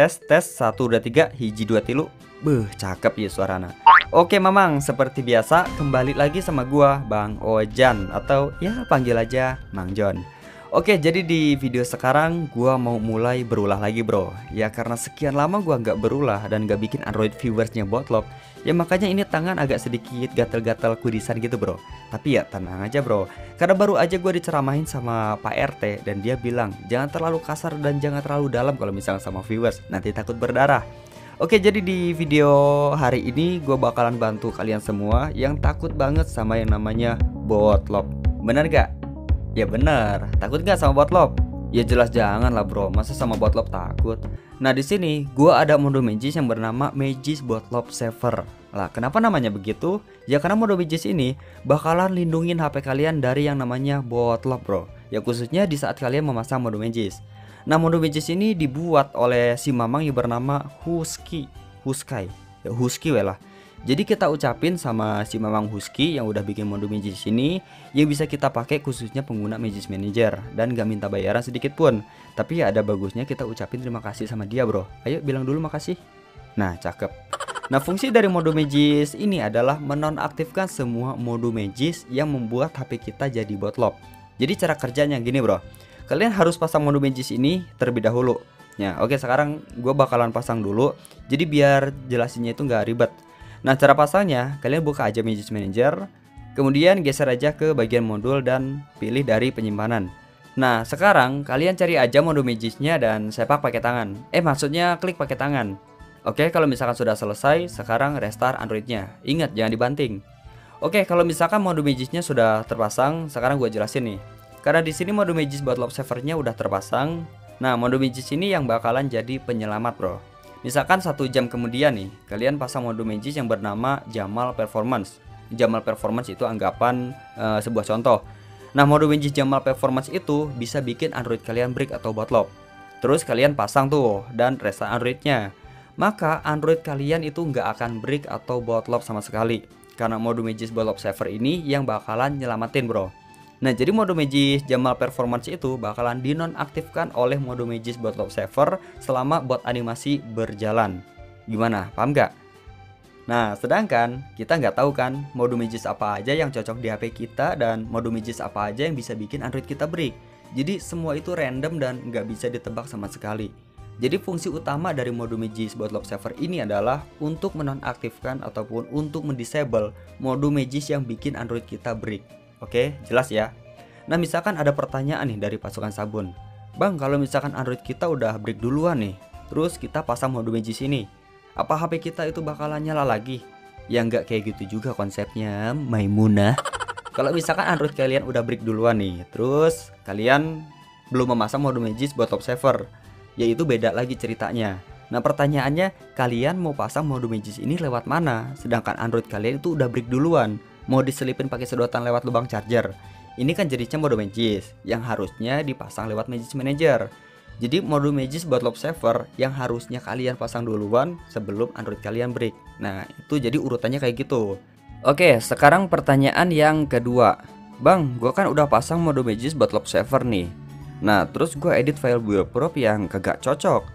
tes tes 1 2 3 hiji 2 tilu. Beuh, cakep ya suarana. Oke Mamang, seperti biasa kembali lagi sama gua Bang Ojan atau ya panggil aja Mang John. Oke, jadi di video sekarang gua mau mulai berulah lagi, Bro. Ya karena sekian lama gua nggak berulah dan nggak bikin Android viewersnya botlop, ya makanya ini tangan agak sedikit gatel-gatel kudisan gitu, Bro. Tapi ya tenang aja, Bro. Karena baru aja gua diceramahin sama Pak RT dan dia bilang, "Jangan terlalu kasar dan jangan terlalu dalam kalau misalnya sama viewers, nanti takut berdarah." Oke jadi di video hari ini gue bakalan bantu kalian semua yang takut banget sama yang namanya botlop Bener gak? Ya bener, takut gak sama botlop? Ya jelas jangan lah bro, masa sama botlop takut? Nah di sini gue ada mode Magis yang bernama Magis Botlop Saver. Lah kenapa namanya begitu? Ya karena mode Magis ini bakalan lindungin HP kalian dari yang namanya botlop bro. Ya khususnya di saat kalian memasang mode Magis. Nah mode Magis ini dibuat oleh si mamang yang bernama Husky, Husky, ya Husky lah. Jadi kita ucapin sama si Mamang Husky yang udah bikin mode Magis ini yang bisa kita pakai khususnya pengguna Magis Manager dan gak minta bayaran sedikit pun. Tapi ya ada bagusnya kita ucapin terima kasih sama dia bro. Ayo bilang dulu makasih. Nah cakep. Nah fungsi dari mode Magis ini adalah menonaktifkan semua mode Magis yang membuat HP kita jadi botlop. Jadi cara kerjanya gini bro. Kalian harus pasang mode Magis ini terlebih dahulu. Ya oke sekarang gue bakalan pasang dulu. Jadi biar jelasinnya itu nggak ribet. Nah cara pasangnya kalian buka aja Magis Manager Kemudian geser aja ke bagian modul dan pilih dari penyimpanan. Nah sekarang kalian cari aja mode Magisnya dan sepak pakai tangan. Eh maksudnya klik pakai tangan. Oke kalau misalkan sudah selesai sekarang restart Androidnya. Ingat jangan dibanting. Oke kalau misalkan mode Magisnya sudah terpasang sekarang gue jelasin nih. Karena di sini mode Magis buat lock savernya udah terpasang. Nah mode Magis ini yang bakalan jadi penyelamat bro Misalkan satu jam kemudian nih, kalian pasang mode Magis yang bernama Jamal Performance. Jamal Performance itu anggapan e, sebuah contoh. Nah, mode Magis Jamal Performance itu bisa bikin Android kalian break atau botlop. Terus kalian pasang tuh dan restart Androidnya. Maka Android kalian itu nggak akan break atau botlop sama sekali. Karena mode Magis Botlop Saver ini yang bakalan nyelamatin bro. Nah jadi mode Magis Jamal Performance itu bakalan dinonaktifkan oleh mode Magis Botlop Saver selama bot animasi berjalan. Gimana? Paham gak? Nah sedangkan kita nggak tahu kan mode Magis apa aja yang cocok di HP kita dan mode Magis apa aja yang bisa bikin Android kita break. Jadi semua itu random dan nggak bisa ditebak sama sekali. Jadi fungsi utama dari mode Magis Botlop Saver ini adalah untuk menonaktifkan ataupun untuk mendisable mode Magis yang bikin Android kita break. Oke, jelas ya. Nah, misalkan ada pertanyaan nih dari pasukan sabun. Bang, kalau misalkan Android kita udah break duluan nih, terus kita pasang mode Magis ini, apa HP kita itu bakalan nyala lagi? Ya nggak kayak gitu juga konsepnya, Maimunah. Kalau misalkan Android kalian udah break duluan nih, terus kalian belum memasang mode Magis buat top saver, yaitu beda lagi ceritanya. Nah pertanyaannya, kalian mau pasang mode Magis ini lewat mana? Sedangkan Android kalian itu udah break duluan mau diselipin pakai sedotan lewat lubang charger. Ini kan jadinya mode Magis yang harusnya dipasang lewat Magis Manager. Jadi mode Magis buat lock saver yang harusnya kalian pasang duluan sebelum Android kalian break. Nah, itu jadi urutannya kayak gitu. Oke, sekarang pertanyaan yang kedua. Bang, gua kan udah pasang mode Magis buat lock saver nih. Nah, terus gua edit file build prop yang kagak cocok.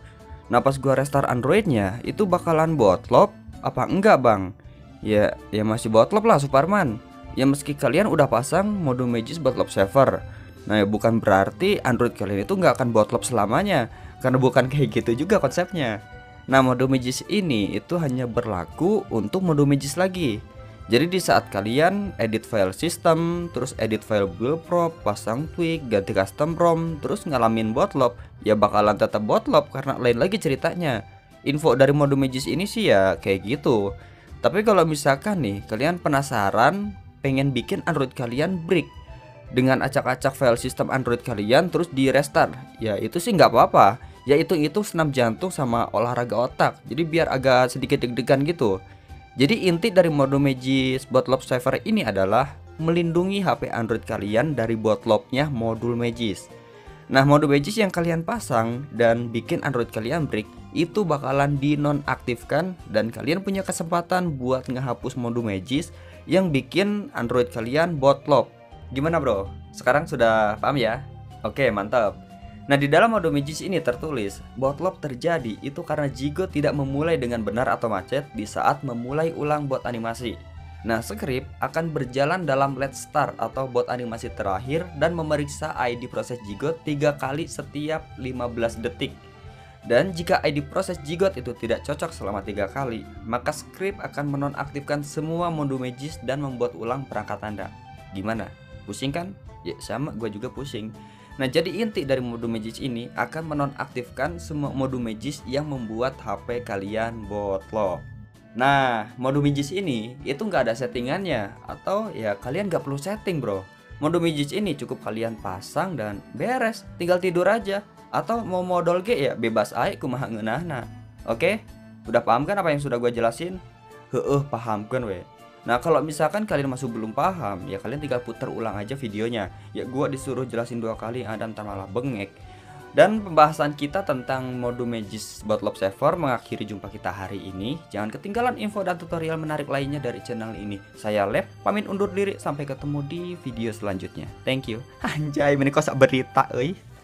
Nah, pas gua restart Androidnya, itu bakalan botlop apa enggak, Bang? Ya, ya masih botlop lah Suparman. Ya meski kalian udah pasang mode Magis botlop saver. Nah, ya bukan berarti Android kalian itu nggak akan botlop selamanya, karena bukan kayak gitu juga konsepnya. Nah, mode Magis ini itu hanya berlaku untuk mode Magis lagi. Jadi di saat kalian edit file system, terus edit file build prop, pasang tweak, ganti custom ROM, terus ngalamin botlop, ya bakalan tetap botlop karena lain lagi ceritanya. Info dari mode Magis ini sih ya kayak gitu. Tapi kalau misalkan nih kalian penasaran pengen bikin Android kalian break dengan acak-acak file sistem Android kalian terus di restart, ya itu sih nggak apa-apa. Ya itu itu senam jantung sama olahraga otak. Jadi biar agak sedikit deg-degan gitu. Jadi inti dari mode Magis Botlop Saver ini adalah melindungi HP Android kalian dari botlopnya modul Magis. Nah, mode Magis yang kalian pasang dan bikin Android kalian break itu bakalan dinonaktifkan dan kalian punya kesempatan buat ngehapus mode Magis yang bikin Android kalian botlop. Gimana, Bro? Sekarang sudah paham ya? Oke, mantap. Nah di dalam mode magis ini tertulis Botlop terjadi itu karena Jigo tidak memulai dengan benar atau macet di saat memulai ulang bot animasi Nah script akan berjalan dalam let's start atau bot animasi terakhir dan memeriksa ID proses Jigot tiga kali setiap 15 detik dan jika ID proses Jigot itu tidak cocok selama tiga kali, maka script akan menonaktifkan semua mode magis dan membuat ulang perangkat Anda. Gimana? Pusing kan? Ya sama, gue juga pusing. Nah jadi inti dari mode magis ini akan menonaktifkan semua mode magis yang membuat HP kalian botlok. Nah, mode magis ini itu nggak ada settingannya atau ya kalian nggak perlu setting bro. Mode magis ini cukup kalian pasang dan beres, tinggal tidur aja atau mau modal ge ya bebas aja kumaha ngeunahna. Oke? Udah paham kan apa yang sudah gue jelasin? Heeh, paham kan we. Nah kalau misalkan kalian masih belum paham ya kalian tinggal putar ulang aja videonya Ya gue disuruh jelasin dua kali ada ntar malah bengek Dan pembahasan kita tentang mode Magis buat Saver mengakhiri jumpa kita hari ini. Jangan ketinggalan info dan tutorial menarik lainnya dari channel ini. Saya Lev, pamit undur diri. Sampai ketemu di video selanjutnya. Thank you. Anjay, kok berita euy